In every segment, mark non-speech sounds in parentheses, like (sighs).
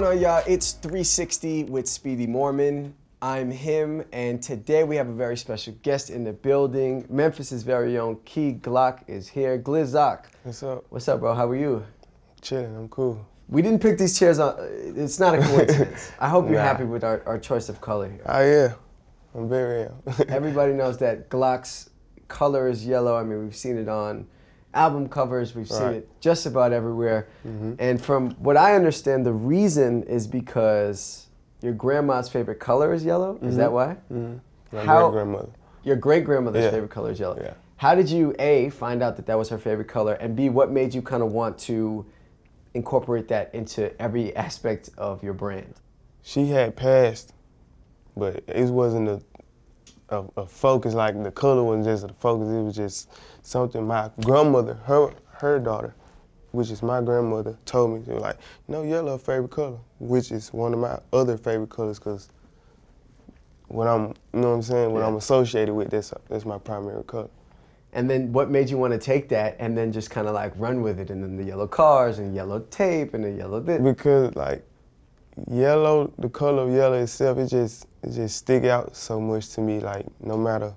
going on, y'all? It's 360 with Speedy Morman. I'm him, and today we have a very special guest in the building. Memphis's very own Key Glock is here. Glizzock. What's up? What's up, bro? How are you? Chilling. I'm cool. We didn't pick these chairs on. It's not a coincidence. (laughs) I hope you're Nah. happy with our, our choice of color here. Oh yeah, I'm very am. (laughs) Everybody knows that Glock's color is yellow. I mean, we've seen it on album covers, we've seen it just about everywhere. And from what I understand, the reason is because your grandma's favorite color is yellow. Is that why? Mhm. My How- great grandmother. Your great grandmother's Yeah. favorite color is yellow. Yeah. How did you A find out that that was her favorite color, and B what made you kind of want to incorporate that into every aspect of your brand? She had passed, but it wasn't a, a a focus. Like the color wasn't just a focus. It was just something my grandmother, her her daughter, which is my grandmother, told me. She was like, you know, yellow favorite color, which is one of my other favorite colors, cause when I'm, you know what I'm saying, when Yeah. I'm associated with this, that's my primary color. And then what made you want to take that and then just kind of like run with it? And then the yellow cars and yellow tape and the yellow this. because like yellow, the color of yellow itself, it just it just stick out so much to me. Like no matter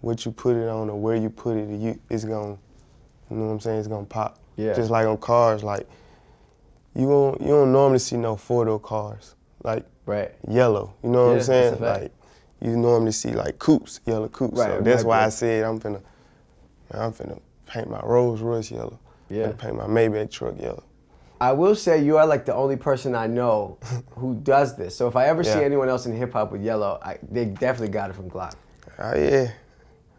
what you put it on or where you put it, you it's gonna, you know what I'm saying? It's gonna pop. Yeah. Just like on cars, like you don't you don't normally see no four door cars like Right. yellow. You know what Yeah, I'm saying? Like you normally see like coupes, yellow coupes. Right, So that's why I said I'm finna, I'm finna paint my Rolls Royce yellow. Yeah. Finna paint my Maybach truck yellow. I will say you are like the only person I know (laughs) who does this. So if I ever see anyone else in hip hop with yellow, I, they definitely got it from Glock. Oh yeah.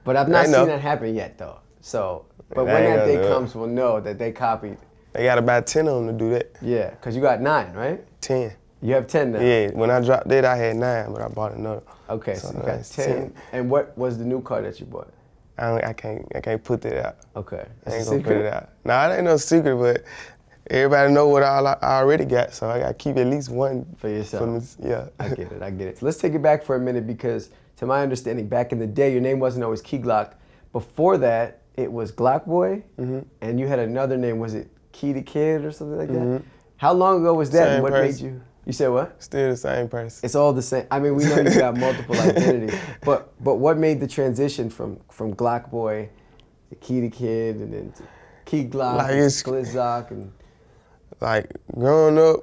But I've not seen know. that happen yet though. So, but when that day comes, we'll know that they copied. They got about 10 of them to do that. Yeah, because you got nine, right? 10. You have 10 now. Yeah, when I dropped it, I had nine, but I bought another. Okay, so, So you got 10. 10. And what was the new car that you bought? I, don't- I can't I can't put that out. Okay. I ain't gonna put it out. Nah, it ain't no secret, but everybody know what I, I already got, so I gotta keep at least one For yourself. me- yeah. I get it. I get it. So let's take it back for a minute because, to my understanding, back in the day, your name wasn't always Key Glock. Before that, it was Glock Boy, Mm-hmm. and you had another name. Was it Key the Kid or something like that? How long ago was that? and Mm-hmm. What made you? You said what? Still the same person. It's all the same. I mean, we know you got multiple (laughs) identities, but but what made the transition from from Glock Boy to Key the Kid and then to Key Glock, Like and Glizzock, and like growing up,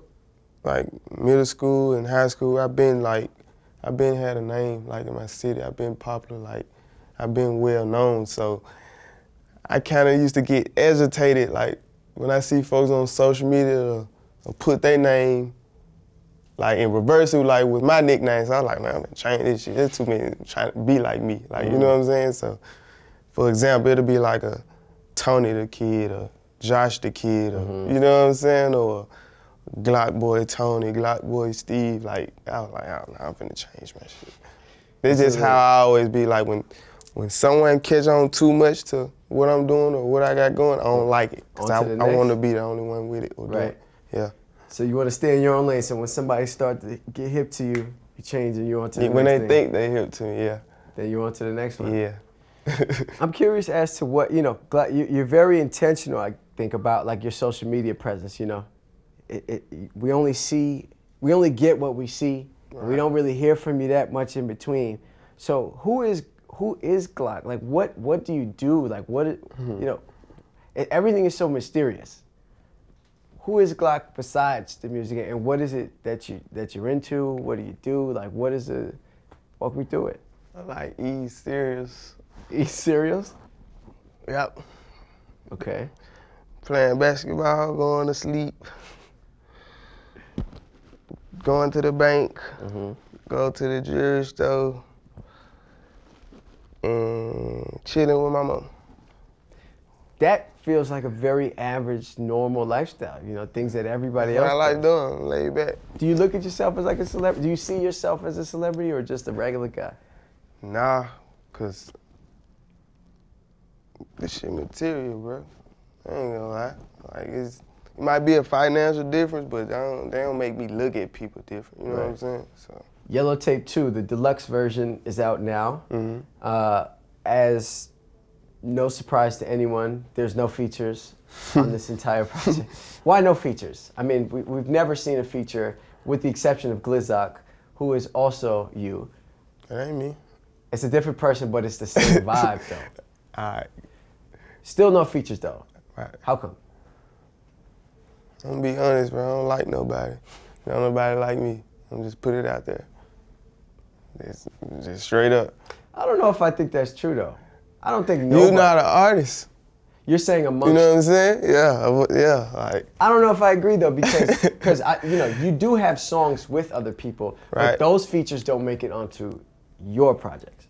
like middle school and high school, I've been like, I've been had a name like in my city. I've been popular, like I've been well known. So I kind of used to get agitated, like when I see folks on social media or, or put their name like in reverse, it was like with my nicknames. I was like, man, I'm gonna change this shit. There's too many trying to be like me, like you know mm-hmm. what I'm saying. So, for example, it'll be like a Tony the Kid or Josh the Kid, or you know what I'm saying, or Glock Boy Tony, Glock Boy Steve. Like I was like, oh, nah, I'm finna change my shit. This is how I always be like when when someone catch on too much to what I'm doing or what I got going, I don't like it. Cause I, I want to be the only one with it. Right. it. Yeah. so you want to stay in your own lane. So when somebody start to get hip to you, you change and you on to the when next they thing. think they hip to me, yeah. then you on to the next one. Yeah. (laughs) I'm curious as to what you know. You're very intentional, I think, about like your social media presence. You know, it, it, we only see, we only get what we see. and We don't really hear from you that much in between. So who is who is Glock? Like, what what do you do? Like, what it- hmm. you know? e- Everything is so mysterious. Who is Glock besides the music, and what is it that you that you're into? What do you do? Like, what is the? Walk me through it. I like eat serious. Eat cereals. Yep. Okay. Playing basketball, going to sleep, going to the bank, mm-hmm. go to the jewelry store, and chilling with my mom. that feels like a very average, normal lifestyle. You know, things that everybody What else. I like does. doing, laid back. Do you look at yourself as like a celebrity? Do you see yourself as a celebrity or just a regular guy? Nah, cause this shit material, bro. I ain't gonna lie. Like it's it might be a financial difference, but they don't, they don't make me look at people different. You know what I'm saying? So Yellow Tape 2, the deluxe version, is out now. Mm-hmm. Uh, as no surprise to anyone, there's no features (laughs) on this entire project. Why no features? I mean, we, we've never seen a feature with the exception of Glizzock, who is also you. That ain't me. It's a different person, but it's the same (laughs) vibe though. Alright. Still no features though. Right. How come? I'm gonna be honest, bro. I don't like nobody. Don't nobody like me. I'm just put it out there. It's just straight up. I don't know if I think that's true though. I don't think nobody. You're not an artist. You're saying amongst. You know what I'm saying? Yeah, yeah. Like I don't know if I agree though because (laughs) because I you know you do have songs with other people, but Right. those features don't make it onto your projects.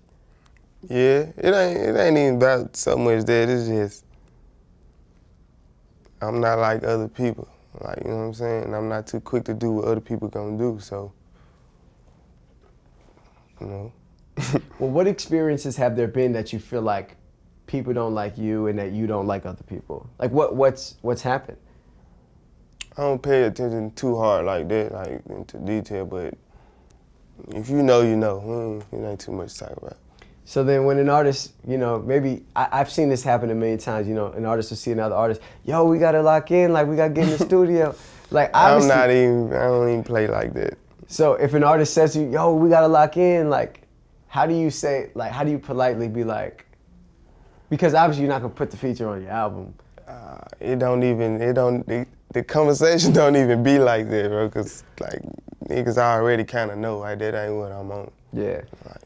Yeah, it ain't it ain't even about so much that. It's just I'm not like other people. Like you know what I'm saying. I'm not too quick to do what other people gonna do. So you know, (laughs) Well, what experiences have there been that you feel like people don't like you and that you don't like other people? Like what what's what's happened? I don't pay attention too hard like that, like into detail. But if you know, you know. Mm, it ain't too much to talk about. So then when an artist, you know, maybe I, I've seen this happen a million times, you know, an artist will see another artist, yo, we gotta lock in, like we gotta get in the (laughs) studio. Like I'm not even. I don't even play like that. So if an artist says to you, yo, we gotta lock in, like, how do you say, like, how do you politely be like, because obviously you're not gonna put the feature on your album. Uh, it don't even. It don't. The, the conversation (laughs) don't even be like that, bro. Cause like niggas already kind of know. Like that ain't what I'm on. Yeah. Like,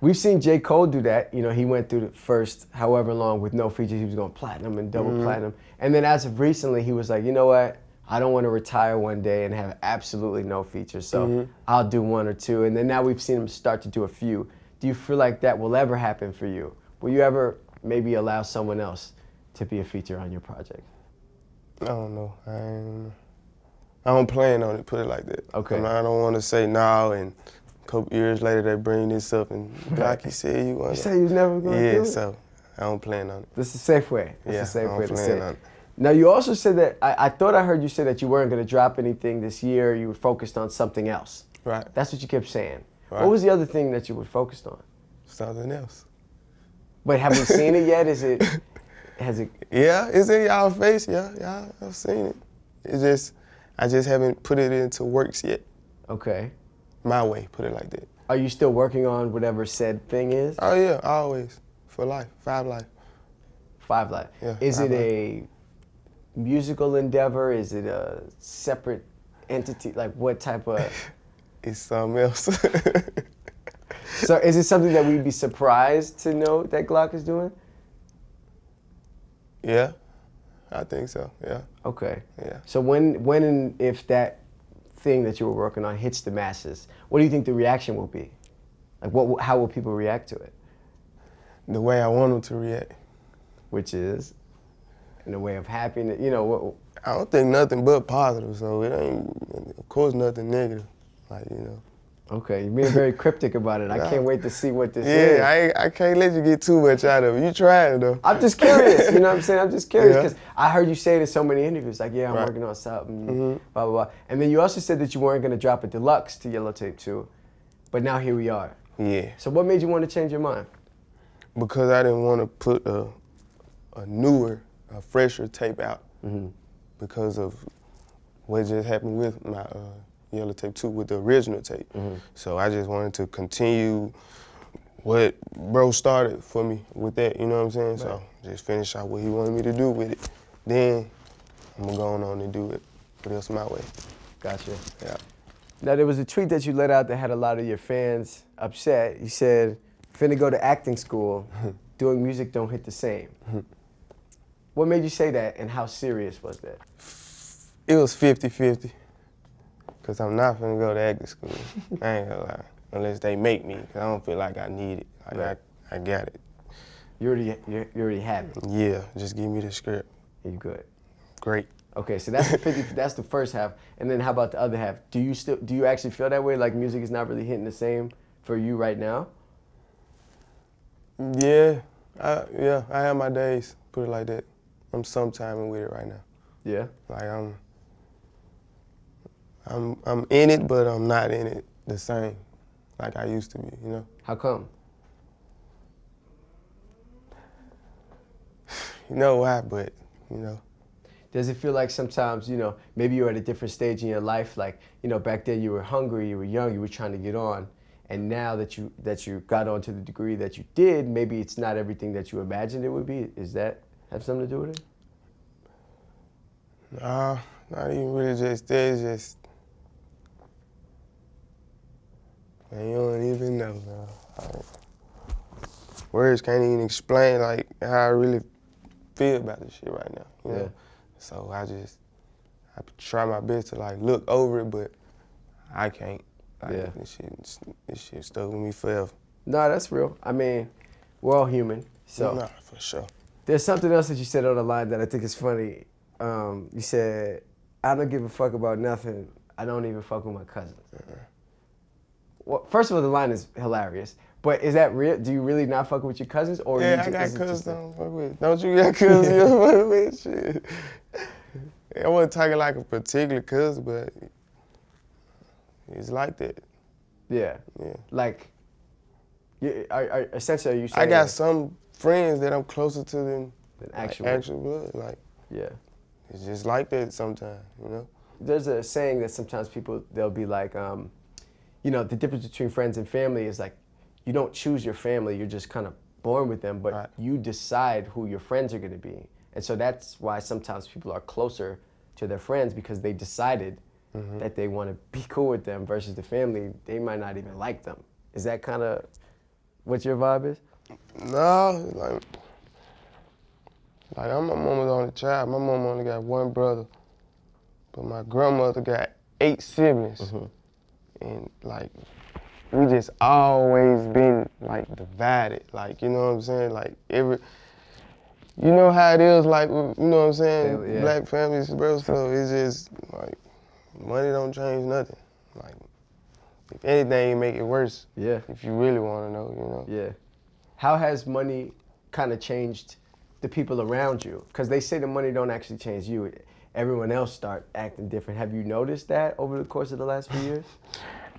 We've seen J. Cole do that. You know, he went through the first however long with no features. He was going platinum and double mm-hmm. platinum. And then as of recently, he was like, you know what? I don't want to retire one day and have absolutely no features. So mm-hmm. I'll do one or two. And then now we've seen him start to do a few. Do you feel like that will ever happen for you? Will you ever maybe allow someone else to be a feature on your project? I don't know. I I don't plan on it. Put it like that. Okay. I, mean, I don't want to say now and couple years later they bring this up and (laughs) you said you want. You said you was never going to Yeah, do it. so I don't plan on it. This is a safe way. This Yeah, safe I don't way to plan say on it. Now, you also said that, I, I thought I heard you say that you weren't going to drop anything this year. You were focused on something else. Right. That's what you kept saying. Right. What was the other thing that you were focused on? Something else. But have we seen it yet? Is it, (laughs) has it, Yeah, it's in y'all face. Yeah, y'all have seen it. It's just I just haven't put it into works yet. okay. My way, put it like that. Are you still working on whatever said thing is? Oh yeah, always for life, five life. Five life. Yeah, is Five it a musical endeavor? Is it a separate entity? Like what type of, (laughs) It's something else. (laughs) so is it something that we'd be surprised to know that Glock is doing? yeah, I think so. Yeah, Okay. yeah. So when, when and if that thing that you were working on hits the masses, what do you think the reaction will be? Like, what, how will people react to it? The way I want them to react. Which is, in a way of happiness, you know. What, I don't think nothing but positive, so it ain't, of course, nothing negative. Like you know. Okay, you're being very cryptic about it. I can't wait to see what this Yeah, is. I, I can't let you get too much out of it. You tried it though. I'm just curious. You know what I'm saying? I'm just curious Yeah. because I heard you say it in so many interviews. Like, yeah, I'm Right. working on something, Mhm. blah blah blah. And then you also said that you weren't going to drop a deluxe to Yellow Tape 2, but now here we are. Yeah, So what made you want to change your mind? because I didn't want to put a, a newer, a fresher tape out Mhm. because of what just happened with my uh, Yellow Tape 2 with the original tape. Mhm. So I just wanted to continue what bro started for me with that, you know what I'm saying? So just finish out what he wanted me to do with it. Then I'm gonna go on and do it, what else my way. Gotcha. Yeah. Now there was a tweet that you let out that had a lot of your fans upset. You said, "Finna go to acting school, (laughs) doing music don't hit the same." (laughs) what made you say that, and how serious was that? It was 50-50. Cause I'm not finna go to acting school. I ain't gonna lie. Unless they make me, cause I don't feel like I need it. Like Right. I, I got it. You already, you you already have it. Yeah, just give me the script. You good? Great. Okay, so that's the 50. (laughs) that's the first half, and then how about the other half? Do you still, do you actually feel that way? Like music is not really hitting the same for you right now? Yeah, I, yeah, I have my days. Put it like that. I'm sometime with it right now. Yeah. Like I'm, I'm, I'm in it, but I'm not in it the same, like I used to be. You know. How come? (sighs) You know why? But you know. Does it feel like sometimes, you know, maybe you're at a different stage in your life, like, you know, back then you were hungry, you were young, you were trying to get on, and now that you that you got on to the degree that you did, maybe it's not everything that you imagined it would be. Is that have something to do with it? Nah, not even really just that. It's just man, you don't even know, man. Like, words can't even explain like how I really feel about this shit right now. You know? Yeah. So I just I try my best to like look over it, but I can't. Like, Yeah. This shit, this shit stuck with me forever. No, that's real. I mean, we're all human. So nah, for sure. there's something else that you said on the line that I think is funny. Um, you said, "I don't give a fuck about nothing. I don't even fuck with my cousins." Well, first of all, the line is hilarious. But is that real? Do you really not fuck with your cousins, or you Yeah, I ju- got is it just cousins I don't fuck with. Don't you got cousins you don't fuck with? (laughs) Shit. I wasn't talking like a particular cousin, but it's like that. Yeah, Yeah. like, you, are, are, essentially, are you saying I got that- some friends that I'm closer to than Than like, actual- actual blood. Like yeah. it's just like that sometimes, you know. there's a saying that sometimes people they'll be like, um, you know, the difference between friends and family is like, you don't choose your family, you're just kind of born with them, but Right. you decide who your friends are going to be, and so that's why sometimes people are closer to their friends because they decided mm-hmm. that they want to be cool with them versus the family they might not even like them. Is that kind of what your vibe is? No, like, like I'm my mama's only child. My mama only got one brother, but my grandmother got eight siblings, mm-hmm. And like we just always been like divided. Like you know what I'm saying? Like every, you know how it is. Like you know what I'm saying? Yeah. Black families, bro. So it's just like money don't change nothing. Like if anything, it make it worse. Yeah. If you really want to know, you know. Yeah. How has money kind of changed the people around you? Because they say the money don't actually change you. Everyone else start acting different. Have you noticed that over the course of the last few years?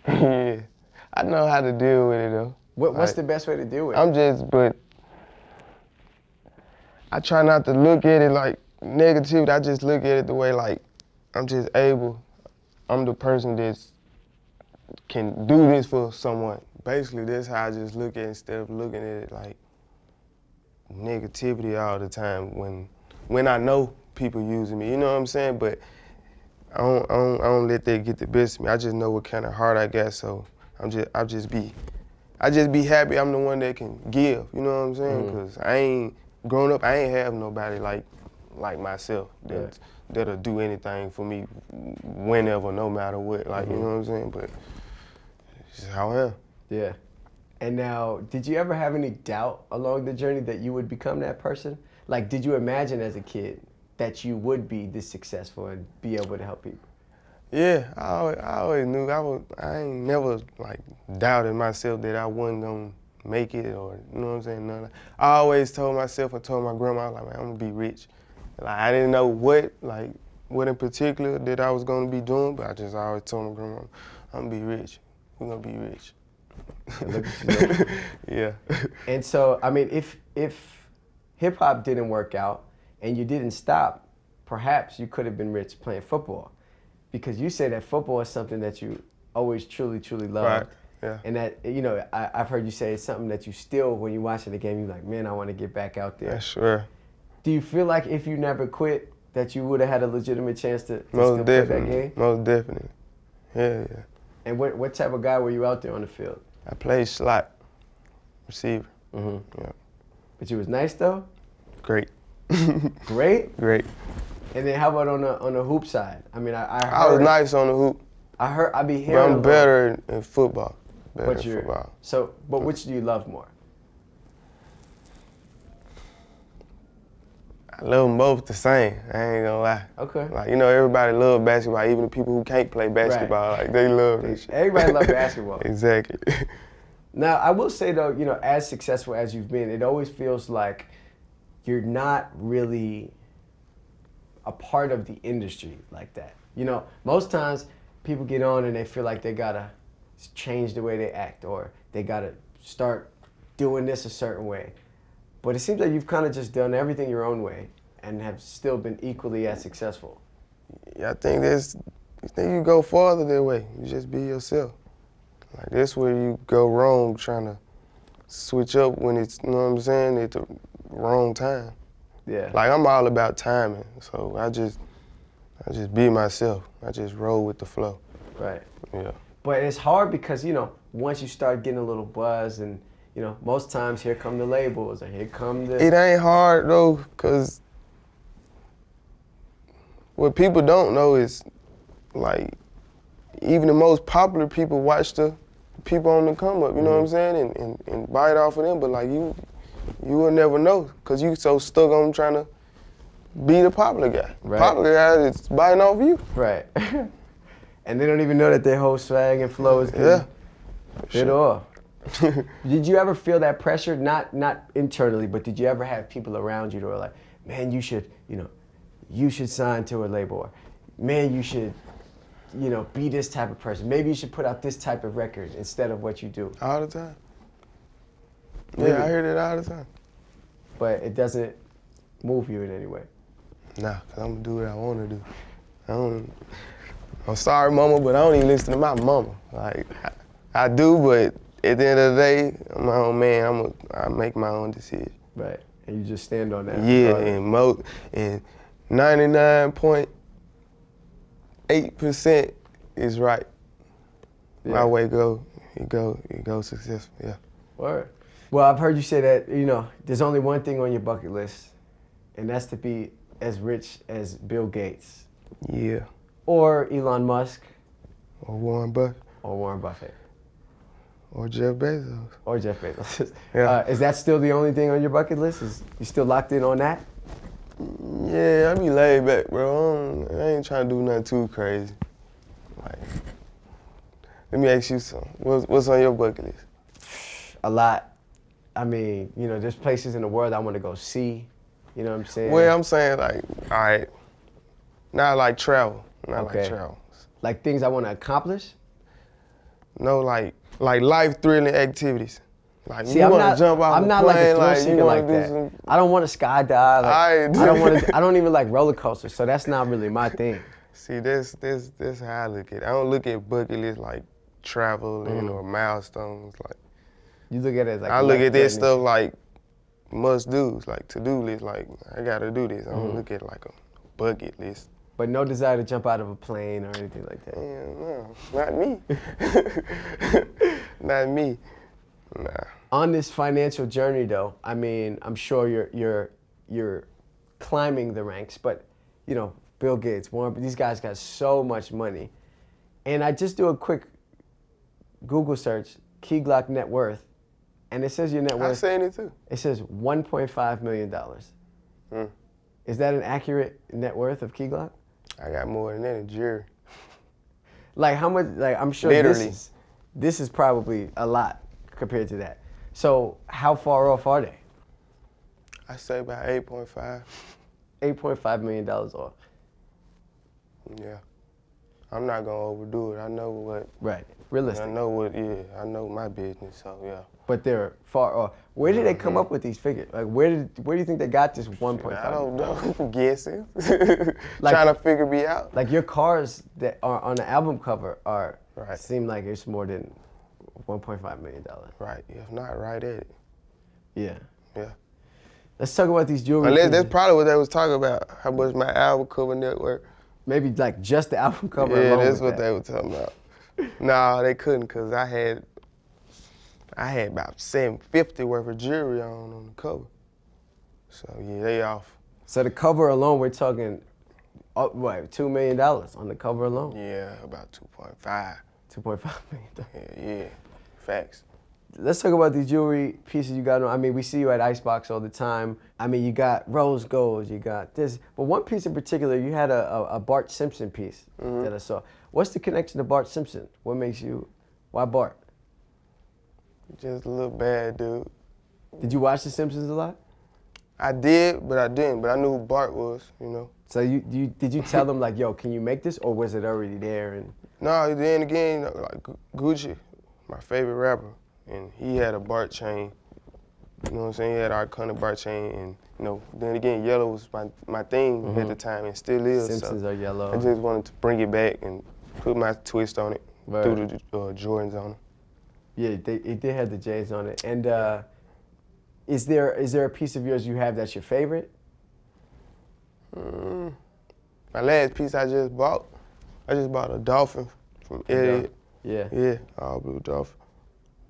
yeah, (laughs) I know how to deal with it though. What, what's Like, the best way to deal with it? I'm just, but I try not to look at it like negativity. I just look at it the way like I'm just able. I'm the person that's can do this for someone. Basically, that's how I just look at it instead of looking at it like negativity all the time. When when I know people using me, you know what I'm saying? But I don't, I don't, I don't let that get the best of me. I just know what kind of heart I got, so I'm just, I just be, I just be happy I'm the one that can give. You know what I'm saying? Mhm. Cause I ain't grown up. I ain't have nobody like, like myself that Yeah. that'll do anything for me, whenever, no matter what. Like you Mhm. know what I'm saying? But it's just how I am. yeah. And now, did you ever have any doubt along the journey that you would become that person? Like, did you imagine as a kid that you would be this successful and be able to help people? Yeah, I always, I always knew I was. I ain't never like doubted myself that I wasn't gonna make it or you know what I'm saying. None. of- I always told myself. I told my grandma like, man, I'm gonna be rich. Like I didn't know what like what in particular that I was gonna be doing, but I just always told my grandma, I'm gonna be rich. We're gonna be rich. And look at you (laughs) yeah. And so, I mean, if if hip hop didn't work out and you didn't stop, perhaps you could have been rich playing football, because you say that football is something that you always truly, truly loved. Right. Yeah. And that you know, I, I've heard you say it's something that you still, when you're watching the game, you're like, man, I want to get back out there. Yeah, sure. Do you feel like if you never quit, that you would have had a legitimate chance to, to still Most play that definitely. game? Most definitely. Yeah, yeah. And what what type of guy were you out there on the field? I played slot receiver. Mm-hmm. Yeah. But you was nice though, Great. Great. Great. And then how about on the on the hoop side? I mean, I I, heard, I was nice on the hoop. I heard I be hearing. I'm better in, in football. Better But in football. so. But which do you love more? I love them both the same. I ain't gonna lie. Okay. Like you know, everybody love basketball. Even the people who can't play basketball, like they love this shit. Everybody love (laughs) basketball. exactly. (laughs) Now I will say though, you know, as successful as you've been, it always feels like you're not really a part of the industry like that. You know, most times people get on and they feel like they gotta change the way they act or they gotta start doing this a certain way. But it seems like you've kind of just done everything your own way. and have still been equally as successful? Yeah, I think that's I think you go farther that way. You just be yourself. Like that's where you go wrong trying to switch up when it's you know what I'm saying, wrong time. Yeah. Like I'm all about timing. So I just I just be myself. I just roll with the flow. right. Yeah. But it's hard because you know once you start getting a little buzz and you know most times here come the labels and here come the It ain't hard though, cause what people don't know is like even the most popular people watch the people on the come up, you know what I'm mm-hmm. saying? And, and, and bite off of them, but like you you will never know cause you so stuck on trying to be the popular guy. Right. Popular guy is biting off you. right. (laughs) and they don't even know that their whole swag and flow is Yeah. It off. (laughs) did you ever feel that pressure? Not not internally, but did you ever have people around you that were like, "Man, you should, you know, you should sign to a label," or "Man, you should, you know, be this type of person. Maybe you should put out this type of record instead of what you do." all the time. Really? Yeah, I hear that all the time. But it doesn't move you in any way. Nah, cause I'm gonna do what I wanna do. I don't. I'm sorry, mama, but I don't even listen to my mama. Like I, I do, but at the end of the day, I'm my own man. I'm a, I make my own decision. Right. And you just stand on that. Yeah, regardless. and mo and 99.8 percent is right. Yeah. My way go, it go, it go successful. Yeah. Word. Well, I've heard you say that, you know, there's only one thing on your bucket list, and that's to be as rich as Bill Gates Yeah. or Elon Musk Or Warren Buffett or Warren Buffett or Jeff Bezos. or Jeff Bezos. (laughs) Yeah. Uh, is that still the only thing on your bucket list? Is you still locked in on that? Yeah, I be laid back, bro. I, I ain't trying to do nothing too crazy. Like, let me ask you something. What's, what's on your bucket list? A lot. I mean, you know, there's places in the world I want to go see. You know what I'm saying? Well, I'm saying like, all right, not like travel, not Okay. like travel. like things I want to accomplish. No, like like life thrilling activities. Like See, you I'm want not. to jump off I'm not plane, like a thrill like you like want to do that. some. I don't want to skydive. Like, I I do. don't want to. (laughs) I don't even like roller coasters. So that's not really my thing. See, this this this how I look at it. I don't look at bucket list like traveling Mhm. or milestones. Like You look at it as like. I look at this stuff like must do's, like to do list. Like I gotta do this. I don't Mhm. look at it like a bucket list. But no desire to jump out of a plane or anything like that. Man, no, not me. (laughs) not me. Nah. On this financial journey, though, I mean, I'm sure you're you're you're climbing the ranks, but you know, Bill Gates, Warren, these guys got so much money, and I just do a quick Google search, Key Glock net worth, and it says your net worth. I'm saying it too. It says 1.5 million dollars. Hmm. Is that an accurate net worth of Key Glock? I got more than that in jury. (laughs) Like how much? Like I'm sure Literally. this is this is probably a lot compared to that. So how far off are they? I say about 8.5. 8.5 million dollars off. Yeah. I'm not gonna overdo it. I know what. Right. Realistic. I know what. Yeah. I know my business. So yeah. But they're far off. Where did they come mm-hmm. up with these figures? Like where did where do you think they got this 1.5? I don't know. (laughs) I'm guessing. (laughs) Like- Trying to figure me out. Like your cars that are on the album cover are Right. seem like it's more than 1.5 million dollars. Right. If not, right at it. Yeah. Yeah. Let's talk about these jewelry. Unless that's probably what they was talking about. How much my album cover network. Maybe like just the album cover. yeah, that's what that. they were talking about. (laughs) nah, they couldn't cause I had I had about 750 worth of jewelry on on the cover. So yeah, they off. So the cover alone, we're talking, oh, what, two million dollars on the cover alone? Yeah, about 2.5. Two point five million. dollars. Yeah, yeah. Facts. Let's talk about these jewelry pieces you got on. I mean, we see you at Icebox all the time. I mean, you got rose gold, you got this, but one piece in particular, you had a, a, a Bart Simpson piece Mm-hmm. that I saw. What's the connection to Bart Simpson? What makes you, why Bart? Just a little bad dude. Did you watch The Simpsons a lot? I did, but I didn't. But I knew who Bart was, you know. So you, you did you tell them like, yo, can you make this, or was it already there? And No, then again, like Gucci, my favorite rapper, and he had a Bart chain You know what I'm saying? He had our Bart chain, and you know, then again, yellow was my my thing mm-hmm. at the time, and still is. Simpsons so are yellow. I just wanted to bring it back and put my twist on it, right. threw the uh, Jordans on them. Yeah, they, it did have the J's on it. And uh, is there is there a piece of yours you have that's your favorite? Mm, my last piece I just bought, I just bought a dolphin from Elliot. Yeah. Yeah, all blue dolphin.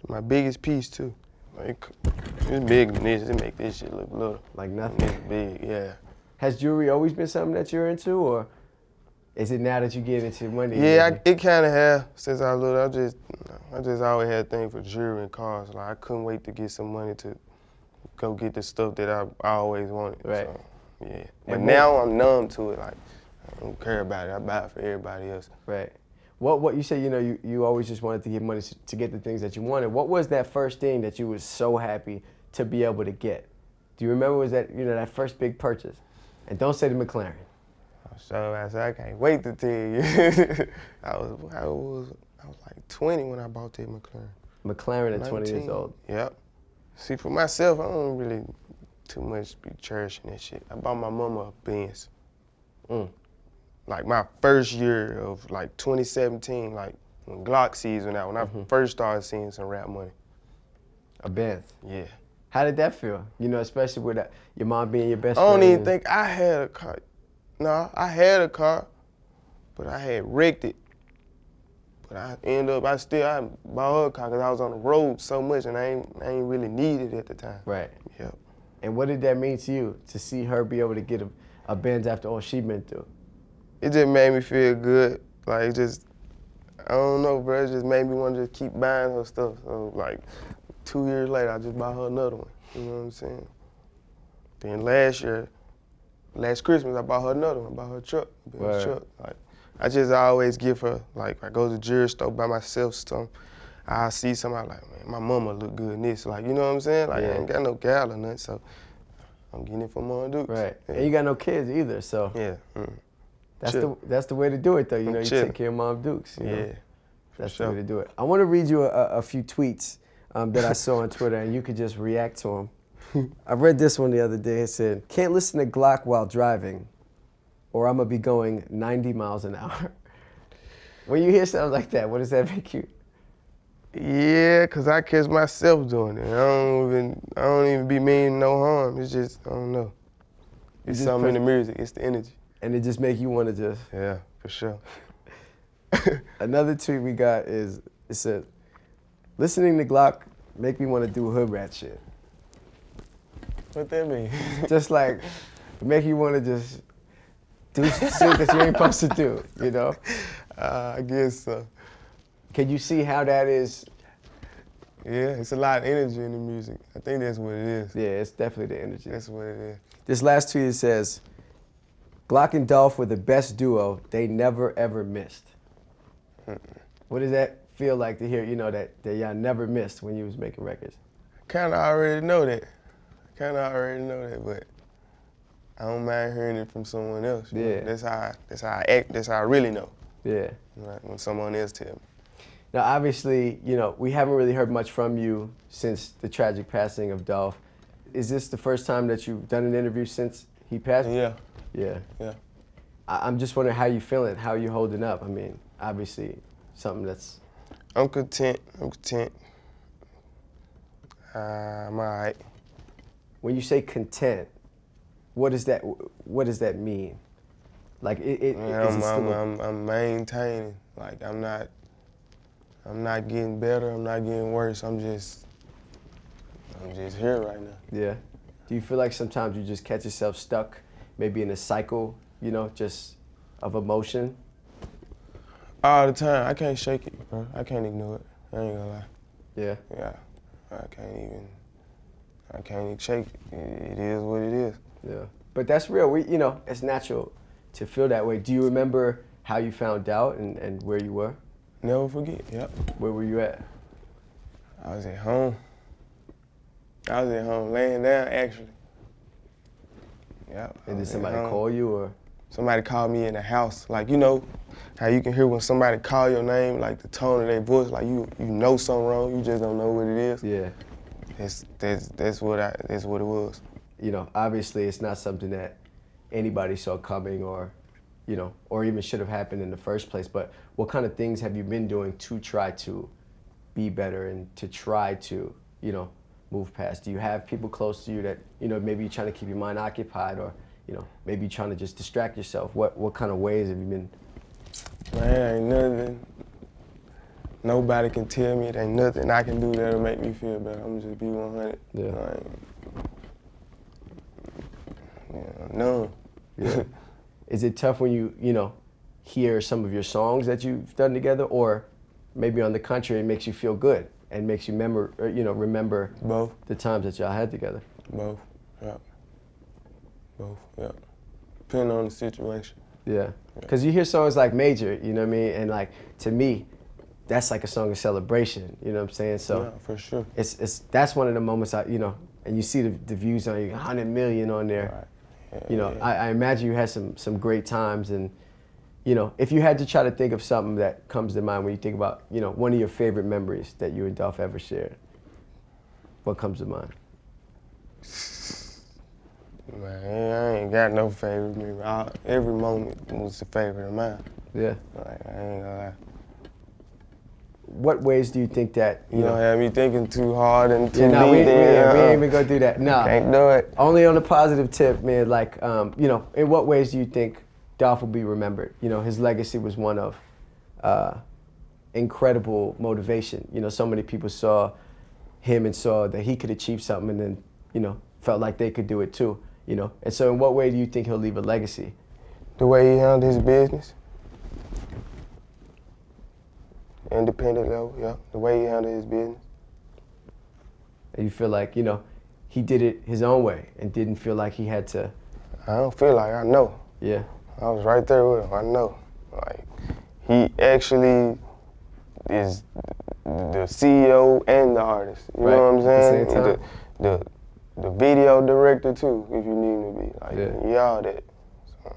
My biggest piece too. Like it's big than this. It make this shit look little. Like nothing. It's big, yeah. Has jewelry always been something that you're into, or is it now that you get into money? Yeah, I, it kind of have since I was little. I just, I just always had a thing for jewelry and cars. Like I couldn't wait to get some money to go get the stuff that I, I always wanted. Right. So, yeah. But now I'm numb to it. Like I don't care about it. I buy it for everybody else. Right. What what you say? You know, you, you always just wanted to get money to get the things that you wanted. What was that first thing that you was so happy to be able to get? Do you remember? Was that you know that first big purchase? And don't say the McLaren. So I said, I can't wait to tell you. (laughs) I was I was I was like 20 when I bought that McLaren. McLaren at 20 years old. Yep. See, for myself, I don't really too much be cherishing that shit. I bought my mama a Benz. Mm like my first year of like 2017, like when Glock season out, when mm-hmm. I first started seeing some rap money. A Benz. Yeah. How did that feel? You know, especially with that, your mom being your best I don't friend. even think I had a car. No, I had a car, but I had wrecked it. But I ended up, I still, I bought her a car because I was on the road so much and I ain't, I ain't really needed it at the time. Right. Yep. And what did that mean to you to see her be able to get a, a Benz after all she been through? it just made me feel good. Like just I don't know, bro. It just made me want to just keep buying her stuff. So like two years later, I just bought her another one. You know what I'm saying? Then last year, last Christmas, I bought her another one. I bought her a truck. A truck. Like I just always give her like I go to the jewelry store by myself. Some I see somebody like, man, my mama look good in this. Like you know what I'm saying? Like yeah. I ain't got no gal or nothing, so I'm getting it from Mom Dukes. Right. Yeah. And you got no kids either, so. Yeah. Mm. That's the that's the way to do it though. You know, you take care of Mom Dukes. You yeah. Know? That's sure. the way to do it. I want to read you a, a few tweets um, that I saw on Twitter, and you could just react to them. I read this one the other day. It said, "Can't listen to Glock while driving, or I'm gonna be going 90 miles an hour." (laughs) when you hear something like that, what does that make you? Yeah, cause I catch myself doing it. I don't even I don't even be meaning no harm. It's just I don't know. It's something in the music. It's the energy and it just make you want to just. Yeah, for sure. (laughs) Another tweet we got is it said, "Listening to Glock make me want to do hood rat shit." What that mean? (laughs) just like make you want to just do (laughs) shit that you ain't supposed to do. You know? Uh, I guess so. Can you see how that is? Yeah, it's a lot of energy in the music. I think that's what it is. Yeah, it's definitely the energy. That's what it is. This last tweet says, Glock and Dolph were the best duo they never ever missed. What does that feel like to hear, you know, that, that y'all never missed when you was making records? Kinda already know that. Kinda already know that, but I don't mind hearing it from someone else. Yeah. Know? That's how I, that's how I act, that's how I really know. Yeah. Right, when someone else tell me. Now obviously, you know, we haven't really heard much from you since the tragic passing of Dolph. Is this the first time that you've done an interview since he passed? Yeah. Yeah. Yeah. I, am just wondering how you feeling, how you holding up. I mean, obviously, something that's. I'm content. I'm content. Uh, I'm alright. When you say content, what does that what does that mean? Like it, it, Man, I'm, it I'm, I'm, I'm maintaining. Like I'm not I'm not getting better. I'm not getting worse. I'm just I'm just here right now. Yeah. Do you feel like sometimes you just catch yourself stuck maybe in a cycle, you know, just of emotion? All the time. I can't shake it, bro. I can't ignore it. I ain't gonna lie. Yeah. Yeah. I can't even. I can't even shake it. It is what it is. Yeah. But that's real. We, you know, it's natural to feel that way. Do you remember how you found out and, and where you were? Never forget. Yep. Where were you at? I was at home. I was at home laying down actually. Yeah. And did somebody call you or? Somebody called me in the house. Like, you know, how you can hear when somebody call your name, like the tone of their voice, like you you know something wrong, you just don't know what it is. Yeah. That's that's that's what I that's what it was. You know, obviously it's not something that anybody saw coming or, you know, or even should have happened in the first place. But what kind of things have you been doing to try to be better and to try to, you know, move past? Do you have people close to you that, you know, maybe you're trying to keep your mind occupied or, you know, maybe you're trying to just distract yourself? What what kind of ways have you been? Man, ain't nothing. Nobody can tell me it ain't nothing I can do that'll make me feel better. I'm just be 100. Yeah. Like, yeah, none. Yeah. (laughs) Is it tough when you, you know, hear some of your songs that you've done together, or maybe on the contrary, it makes you feel good and makes you remember, or, uh, you know, remember Both. the times that y'all had together? Both. Yeah. Both. Yeah. Depending on the situation. Yeah. Because you hear songs like Major, you know what I mean, and like to me, that's like a song of celebration. You know what I'm saying? So yeah, for sure. it's it's that's one of the moments I, you know, and you see the, the views on you, 100 million on there. Right. Yeah, you know, yeah. I, I imagine you had some some great times, and you know, if you had to try to think of something that comes to mind when you think about, you know, one of your favorite memories that you and Dolph ever shared, what comes to mind? Man, I ain't got no favorite memory. I, every moment was a favorite of mine. Yeah. Like, I ain't gonna lie. What ways do you think that You don't have me thinking too hard and too Yeah, no, we, we, deep. we ain't uh, even gonna do that. No. Can't do it. Only on a positive tip, man. Like, um, you know, in what ways do you think Dolph will be remembered? You know, his legacy was one of uh, incredible motivation. You know, so many people saw him and saw that he could achieve something, and then, you know, felt like they could do it too. You know, and so in what way do you think he'll leave a legacy? The way he handled his business. Independent level, yeah. The way he handled his business. And you feel like, you know, he did it his own way and didn't feel like he had to, I don't feel like I know. yeah, I was right there with him. I know. Like he actually is the CEO and the artist. You Right, know what I'm saying? same time. The, the the video director too, if you need me to be. Like Yeah. y'all that. So,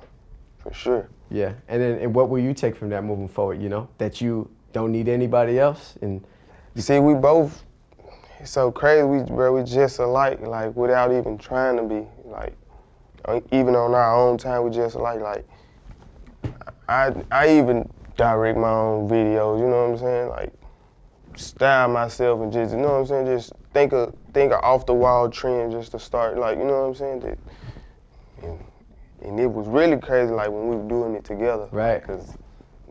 for sure. yeah. And then and what will you take from that moving forward? You know, that you don't need anybody else, and You see, we both. It's so crazy, we bro. We just alike, like without even trying to be. Like even on our own time, we just alike. Like I, I even direct my own videos. You know what I'm saying? Like style myself and just, you know what I'm saying? Just think of think of off the wall trend just to start. Like you know what I'm saying? That, and, and it was really crazy, like when we were doing it together. Right. Because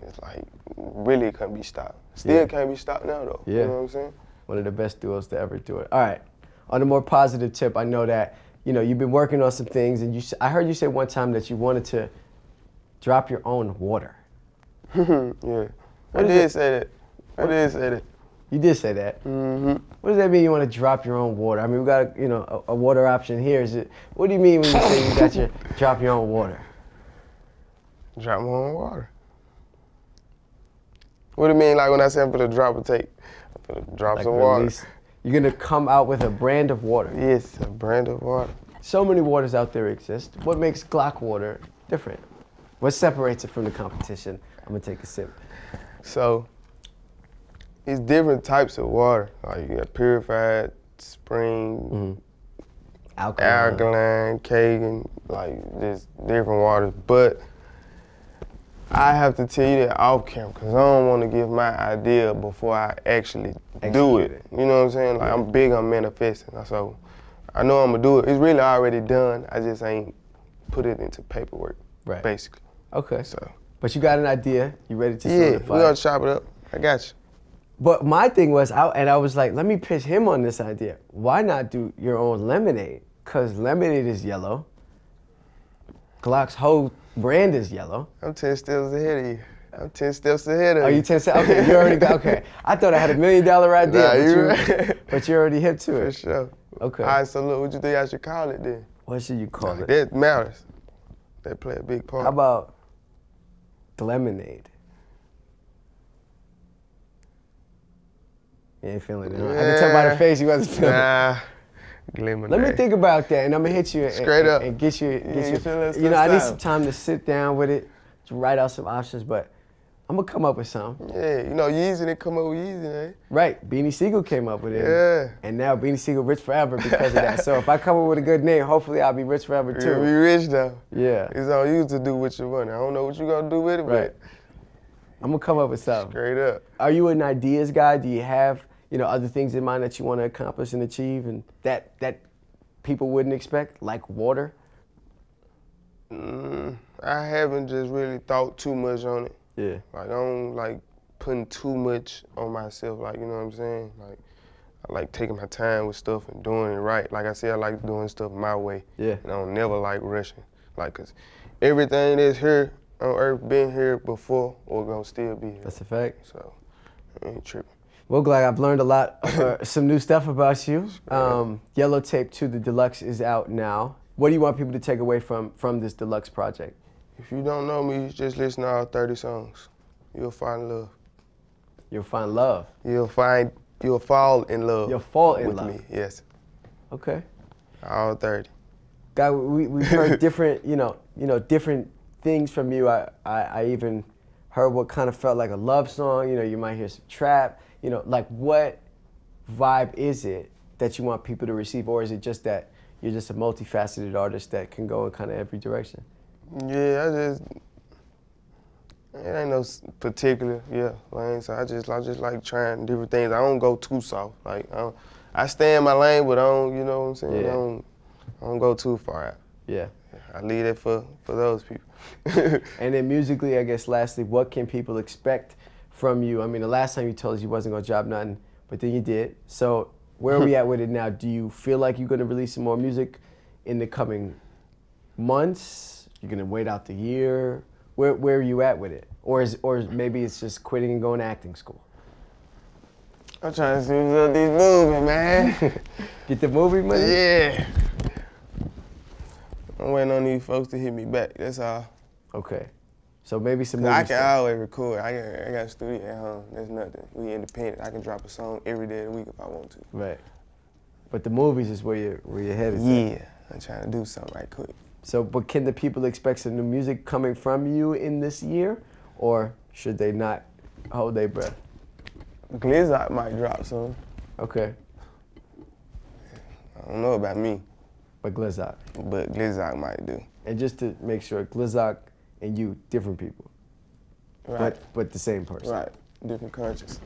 it's like really couldn't be stopped. Still Yeah. can't be stopped now though. Yeah. You know what I'm saying? one of the best duos to ever do it. All right. On a more positive tip, I know that you know you've been working on some things, and you. I heard you say one time that you wanted to drop your own water. (laughs) yeah. I did it? say that. I did say that. You did say that. Mm-hmm. What does that mean? You want to drop your own water? I mean, we got you know a, a water option here. Is it? What do you mean when you say you got your drop your own water? Drop my own water. What do you mean, like when I say I'm gonna drop a take? I'm gonna drop Like some water. You're gonna come out with a brand of water. Yes, a brand of water. So many waters out there exist. What makes Glock water different? What separates it from the competition? I'm gonna take a sip. So it's different types of water. Like you got purified, spring, mm-hmm. Alkaline. alkaline, Kangen, like just different waters. But I have to tell you that off camera because I don't want to give my idea before I actually do it. it. You know what I'm saying? Like I'm big on manifesting, so I know I'm gonna do it. It's really already done. I just ain't put it into paperwork, Right. basically. Okay. So But you got an idea. You ready to yeah, we solidify? gonna chop it up. I got you. But my thing was, I, and I was like, let me pitch him on this idea. Why not do your own lemonade? Cause lemonade is yellow. Glock's whole brand is yellow. I'm ten steps ahead of you. I'm ten steps ahead of you. Are you. you ten cents? Okay, you already got. Okay, (laughs) I thought I had a million dollar idea, Nah, but, you you, right. (laughs) but you're already hip to it. For sure. Okay. All right, so look, what do you think I should call it then? What should you call it? That matters. That play a big part. How about the lemonade? You ain't feeling it. Huh? I can tell by the face you wasn't feeling it. Lemonade. Let me think about that, and I'm gonna hit you and, Straight and, up. and get you. Get Yeah, you, that you know, I need some time to sit down with it, to write out some options. But I'm gonna come up with something. Yeah, you know, Yeezy didn't come up with Yeezy, man. Right, Beanie Sigel came up with it. Yeah. And now Beanie Sigel rich forever because of that. so if I come up with a good name, hopefully I'll be rich forever too. be rich though. Yeah. It's on you to do with your money. I don't know what you're gonna do with it, Right. but I'm gonna come up with something. straight up. Are you an ideas guy? Do you have you know other things in mind that you want to accomplish and achieve, and that that people wouldn't expect, like water? Mm, I haven't just really thought too much on it. Yeah. Like I don't like putting too much on myself. Like you know what I'm saying? Like I like taking my time with stuff and doing it right. Like I said, I like doing stuff my way. Yeah. And I don't never like rushing. Like cause everything that's here on earth been here before or gonna still be here. That's a fact. So I ain't tripping. Well, Glad I've learned a lot, (laughs) uh, some new stuff about you. Um, Yellow Tape 2, the deluxe, is out now. What do you want people to take away from from this deluxe project? If you don't know me, just listen to all 30 songs. You'll find love. You'll find love. You'll find you'll fall in love. You'll fall in with love. me. Yes. Okay. All 30. Guy, we we've heard (laughs) different, you know, you know, different things from you. I, I I even heard what kind of felt like a love song. You know, you might hear some trap. You know, like what vibe is it that you want people to receive, or is it just that you're just a multifaceted artist that can go in kind of every direction? Yeah, I just it ain't no particular yeah lane. So I just I just like trying different things. I don't go too soft. Like I, don't, I stay in my lane, but I don't. You know what I'm saying? Yeah. I don't. I don't go too far out. Yeah. I leave it for for those people. (laughs) And then musically, I guess lastly, what can people expect from you? I mean, the last time you told us you wasn't gonna drop nothing, but then you did. So where are we at with it now? Do you feel like you're gonna release some more music in the coming months? You're gonna wait out the year? Where where are you at with it? Or is or maybe it's just quitting and going to acting school? I'm trying to see what's these movies, man. (laughs) Get the movie money? yeah. I'm waiting on these folks to hit me back. That's all. Okay. So maybe some I can stuff. always record. I got, I got a studio at home. There's nothing. We independent. I can drop a song every day of the week if I want to. Right. But the movies is where your where your head is. at. Yeah, I'm trying to do something right quick. So, but can the people expect some new music coming from you in this year, or should they not hold their breath? Glizzock might drop soon. Okay, I don't know about me, but Glizzock. but Glizzock might do. And just to make sure, Glizzock and you, different people, Right. but but the same person. right. Different conscious.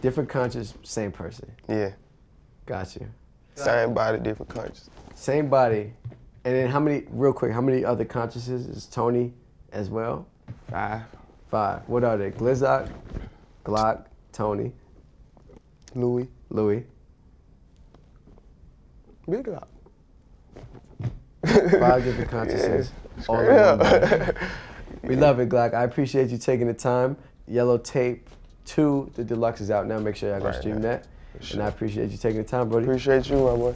Different conscious, same person. Yeah. Got you. Same body, different conscious. Same body. And then how many? Real quick, how many other consciouses is Tony as well? Five. Five. What are they? Glizzock, Glock, Tony, Louis. Louis. Big Glock. Five different consciences. (laughs) all in (laughs) Straight one body. up. We love it, Glock. I appreciate you taking the time. Yellow Tape 2, the deluxe is out now. Make sure y'all go Right, stream right. that. For And I appreciate you taking the time, buddy. Appreciate you, my boy.